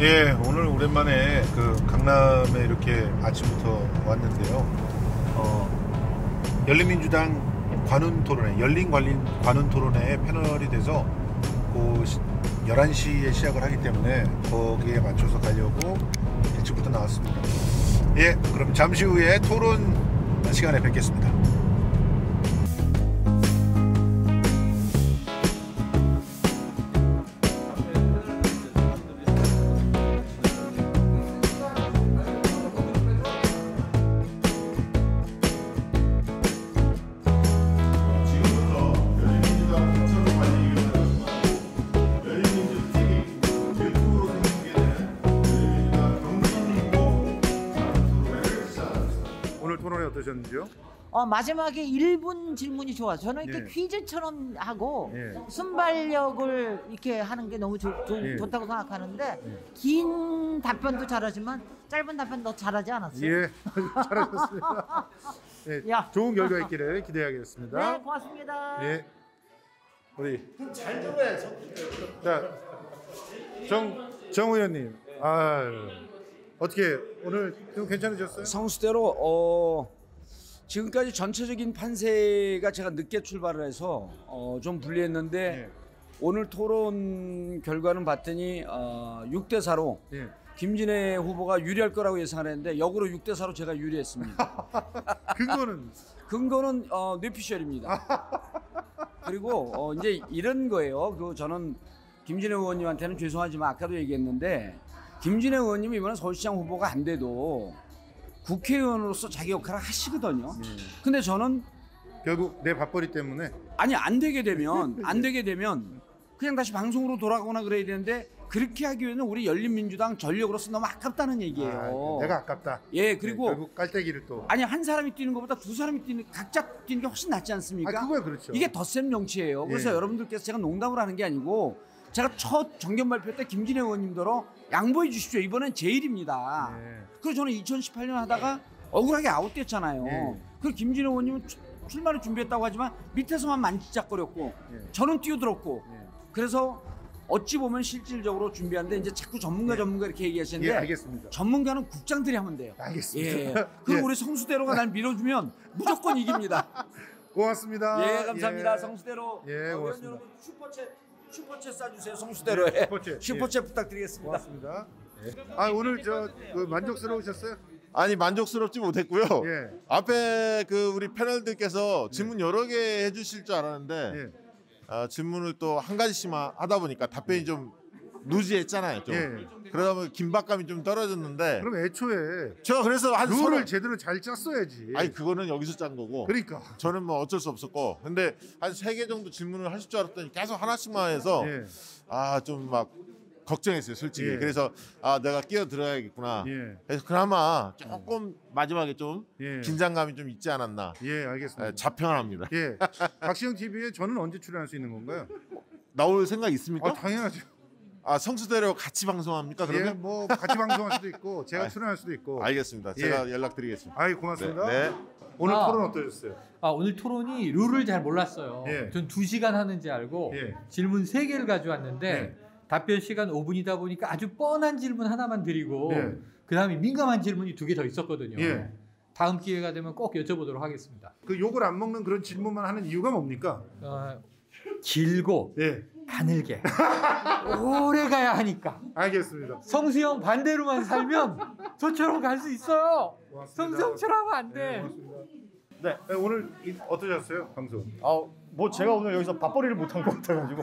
예, 오늘 오랜만에 그 강남에 이렇게 아침부터 왔는데요. 어, 열린민주당 관훈 토론회, 열린 관린 관훈 토론회에 패널이 돼서 그 11시에 시작을 하기 때문에 거기에 맞춰서 가려고 일찍부터 나왔습니다. 예, 그럼 잠시 후에 토론 시간에 뵙겠습니다. 어떠셨는지요? 어, 마지막에 1분 질문이 좋아. 저는 이렇게 예. 퀴즈처럼 하고 예. 순발력을 이렇게 하는 게 너무 좋, 좋, 예. 좋다고 생각하는데 긴 답변도 잘하지만 짧은 답변 너 잘하지 않았어요? 예, 잘하셨습니다. 네, 야. 좋은 결과 있기를 기대하겠습니다. 네, 고맙습니다. 예, 우리 잘 들어야 자, 정, 정 의원님, 아 어떻게 오늘 좀 괜찮으셨어요? 성수대로 어, 지금까지 전체적인 판세가 제가 늦게 출발을 해서 어, 좀 불리했는데 예, 오늘 토론 결과는 봤더니 어, 6대 4로 예. 김진애 후보가 유리할 거라고 예상을 했는데 역으로 6대 4로 제가 유리했습니다. 근거는 근거는 어, 뇌피셜입니다. 그리고 어, 이제 이런 거예요. 그 저는 김진애 의원님한테는 죄송하지만 아까도 얘기했는데 김진애 의원님이 이번에 서울시장 후보가 안 돼도 국회의원으로서 자기 역할을 하시거든요. 근데 저는 결국 내 밥벌이 때문에 아니 안 되게 되면 안 되게 되면 그냥 다시 방송으로 돌아가거나 그래야 되는데 그렇게 하기 위해는 우리 열린민주당 전력으로서 너무 아깝다는 얘기예요. 아, 내가 아깝다. 예 그리고 네, 결국 깔때기를 또. 아니 한 사람이 뛰는 것보다 두 사람이 뛰는 각자 뛰는 게 훨씬 낫지 않습니까? 아, 그거야 그렇죠. 이게 덧셈 정치예요. 그래서 예. 여러분들께서 제가 농담을 하는 게 아니고 제가 첫 정견 발표 때 김진애 의원님더러 양보해 주십시오. 이번엔 제 일입니다. 예. 그리고 저는 2018년 하다가 억울하게 아웃됐잖아요. 예. 그리고 김진애 의원님은 출- 출마를 준비했다고 하지만 밑에서만 만지작거렸고 예. 저는 뛰어들었고 예. 그래서 어찌 보면 실질적으로 준비하는데 이제 자꾸 전문가 전문가 이렇게 얘기하시는데 예, 알겠습니다. 전문가는 국장들이 하면 돼요. 알겠습니다. 예. 그리고 예. 우리 성수대로가 날 밀어주면 무조건 이깁니다. 고맙습니다. 예, 감사합니다. 예. 성수대로. 예, 고맙습니다. 여러분 슈퍼챗 슈퍼챗 쏴주세요. 성수대로에. 네, 슈퍼챗. 슈퍼챗 부탁드리겠습니다. 고맙습니다. 아 오늘 저 그 만족스러우셨어요? 아니 만족스럽지 못했고요. 예. 앞에 그 우리 패널들께서 질문 여러 개 해주실 줄 알았는데 예. 아, 질문을 또 한 가지씩만 하다 보니까 답변이 좀 루즈했잖아요. 좀. 예. 그러다 보면 긴박감이 좀 떨어졌는데 그럼 애초에 제가 그래서 한 룰을 서로 제대로 잘 짰어야지. 아니 그거는 여기서 짠 거고 그러니까. 저는 뭐 어쩔 수 없었고 근데 한 세 개 정도 질문을 하실 줄 알았더니 계속 하나씩만 해서 예. 아좀 막 걱정했어요 솔직히 예. 그래서 아 내가 끼어들어야겠구나 예. 그래서 그나마 조금 마지막에 좀 예. 긴장감이 좀 있지 않았나 예, 알겠습니다. 예, 자평합니다 예. 박시영 TV에 저는 언제 출연할 수 있는 건가요? 나올 생각 있습니까? 아, 당연하죠. 아 성수대로 같이 방송합니까? 예, 그러면 뭐 같이 방송할 수도 있고 제가 아, 출연할 수도 있고. 알겠습니다. 예. 제가 연락드리겠습니다. 아이 고맙습니다. 네. 오늘 아. 토론 어떠셨어요? 아, 오늘 토론이 룰을 잘 몰랐어요. 예. 전 2시간 하는지 알고 예. 질문 3개를 가져왔는데 네. 답변 시간 5분이다 보니까 아주 뻔한 질문 하나만 드리고 예. 그다음에 민감한 질문이 두 개 더 있었거든요. 예. 다음 기회가 되면 꼭 여쭤보도록 하겠습니다. 그 욕을 안 먹는 그런 질문만 하는 이유가 뭡니까? 어, 길고 예. 가늘게 오래 가야 하니까 알겠습니다. 성수형 반대로만 살면 저처럼 갈 수 있어요. 고맙습니다. 성수형처럼 하면 안 네, 돼. 고맙습니다. 네, 네, 오늘 이- 어떠셨어요, 방송? 아, 뭐 제가 오늘 여기서 밥벌이를 못한 것 같아가지고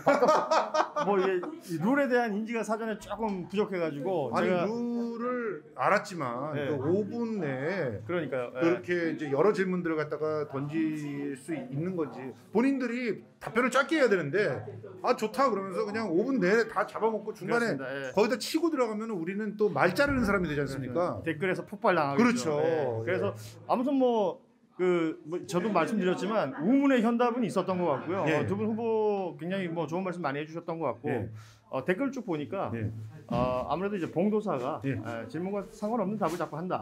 뭐 이게 이 룰에 대한 인지가 사전에 조금 부족해가지고 아니 제가 룰을 알았지만 네. 그 5분 내에 그러니까요. 예. 그렇게 이제 여러 질문들을 갖다가 던질 수 있는 건지 본인들이 답변을 짧게 해야 되는데 아 좋다 그러면서 그냥 5분 내에 다 잡아먹고 중간에 그렇습니다. 예. 거기다 치고 들어가면 우리는 또 말 자르는 사람이 되지 않습니까? 댓글에서 폭발 당하겠죠. 그렇죠. 예. 그래서 아무튼 뭐. 그 뭐 저도 말씀드렸지만 우문의 현답은 있었던 것 같고요. 예. 어, 두분 후보 굉장히 뭐 좋은 말씀 많이 해주셨던 것 같고 예. 어, 댓글 쭉 보니까 예. 어, 아무래도 이제 봉도사가 예. 아, 질문과 상관없는 답을 자꾸 한다.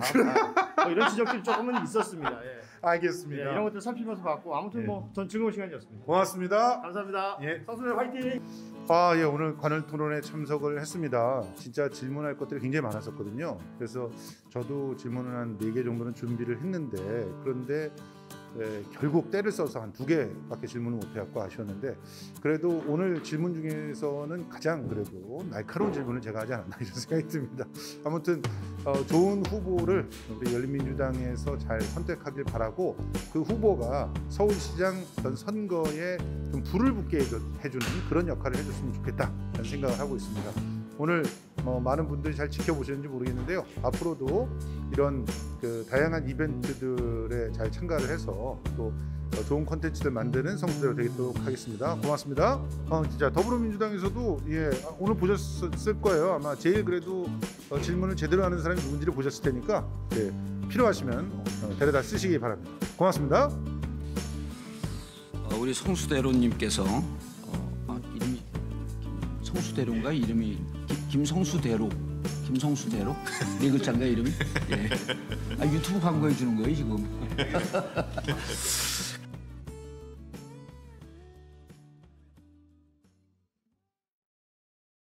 아, 뭐 이런 지적들이 조금은 있었습니다. 예. 예, 알겠습니다. 이런 것들 살피면서 봤고 아무튼 예. 뭐전 즐거운 시간이었습니다. 고맙습니다. 감사합니다. 예. 성수들 화이팅! 아, 예, 오늘 관훈 토론에 참석을 했습니다. 진짜 질문할 것들이 굉장히 많았었거든요. 그래서 저도 질문을 한 네 개 정도는 준비를 했는데 그런데 에, 결국 때를 써서 한 두 개밖에 질문을 못 해갖고 아쉬웠는데 그래도 오늘 질문 중에서는 가장 그래도 날카로운 질문을 제가 하지 않았나 이런 생각이 듭니다. 아무튼 어, 좋은 후보를 우리 열린민주당에서 잘 선택하길 바라고 그 후보가 서울시장 선거에 좀 불을 붙게 해주- 해주는 그런 역할을 해줬으면 좋겠다 라는 생각을 하고 있습니다. 오늘 뭐 많은 분들이 잘 지켜보셨는지 모르겠는데요. 앞으로도 이런 그 다양한 이벤트들에 잘 참가를 해서 또 어, 좋은 콘텐츠들 만드는 성수대로 되도록 하겠습니다. 고맙습니다. 어, 진짜 더불어민주당에서도 예 아, 오늘 보셨을 거예요. 아마 제일 그래도 어, 질문을 제대로 하는 사람이 누군지를 보셨을 테니까 예, 필요하시면 어, 데려다 쓰시기 바랍니다. 고맙습니다. 어, 우리 성수대로님께서 어, 아, 이름이 성수대로인가 이름이 김, 김성수대로. 김성수대로? 네 글자인가 이름이? 예. 아, 유튜브 광고해 주는 거예요 지금